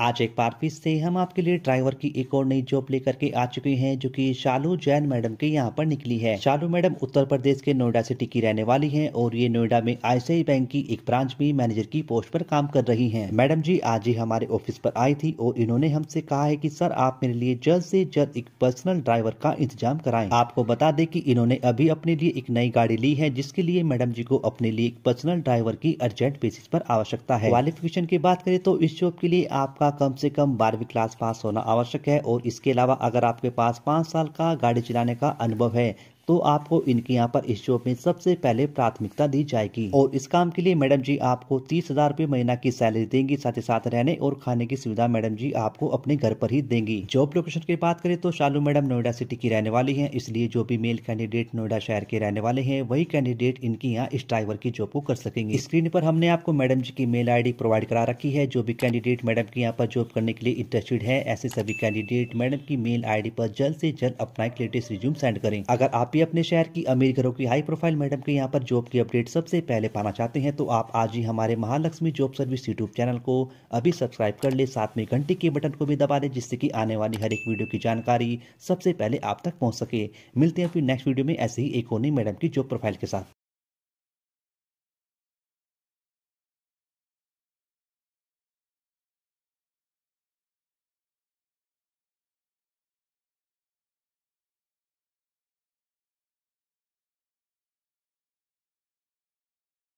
आज एक बार फिर से हम आपके लिए ड्राइवर की एक और नई जॉब लेकर के आ चुके हैं, जो कि शालू जैन मैडम के यहाँ पर निकली है। शालू मैडम उत्तर प्रदेश के नोएडा सिटी की रहने वाली हैं और ये नोएडा में आईसीआई बैंक की एक ब्रांच में मैनेजर की पोस्ट पर काम कर रही हैं। मैडम जी, आज ही हमारे ऑफ़िस पर आई थी और इन्होंने हमसे कहा है की, सर, आप मेरे लिए जल्द से जल्द एक पर्सनल ड्राइवर का इंतज़ाम कराए। आपको बता दें की इन्होंने अभी अपने लिए एक नई गाड़ी ली है, जिसके लिए मैडम जी को अपने लिए एक पर्सनल ड्राइवर की अर्जेंट बेसिस पर आवश्यकता है। क्वालिफिकेशन की बात करें तो इस जॉब के लिए आपका कम से कम बारहवीं क्लास पास होना आवश्यक है और इसके अलावा अगर आपके पास पाँच साल का गाड़ी चलाने का अनुभव है तो आपको इनके यहाँ पर इस जॉब में सबसे पहले प्राथमिकता दी जाएगी। और इस काम के लिए मैडम जी आपको तीस हज़ार रूपए महीना की सैलरी देंगी, साथ ही साथ रहने और खाने की सुविधा मैडम जी आपको अपने घर पर ही देंगी। जॉब लोकेशन की बात करें तो शालू मैडम नोएडा सिटी की रहने वाली है, इसलिए जो भी मेल कैंडिडेट नोएडा शहर के रहने वाले हैं, वही कैंडिडेट इनके यहाँ इस ड्राइवर की जॉब को कर सकेंगे। स्क्रीन पर हमने आपको मैडम जी की मेल आईडी प्रोवाइड करा रखी है। जो भी कैंडिडेट मैडम के यहाँ पर जॉब करने के लिए इंटरेस्टेड है, ऐसे सभी कैंडिडेट मैडम की मेल आई पर जल्द से जल्द अपना लेटेस्ट रिज्यूम सेंड करें। अगर आप भी अपने शहर की अमीर घरों की हाई प्रोफ़ाइल मैडम के यहाँ पर जॉब की अपडेट सबसे पहले पाना चाहते हैं तो आप आज ही हमारे Mahalakshmi job service YouTube channel को अभी सब्सक्राइब कर ले, साथ में घंटे के बटन को भी दबा दें जिससे कि आने वाली हर एक वीडियो की जानकारी सबसे पहले आप तक पहुँच सके। मिलते हैं फिर नेक्स्ट वीडियो में ऐसे ही एक होनी मैडम की जॉब प्रोफ़ाइल के साथ।